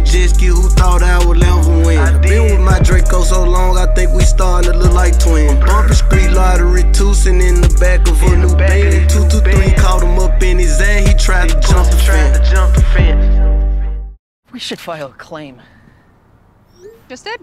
a jet ski, who thought I would never win? Been with my Draco so long, I think we starting to look like twins. Bumping street lottery, two sitting in the back of a new Bentley. Two two three caught him up in his ass, he tried to jump the fence. We should file a claim. Just did.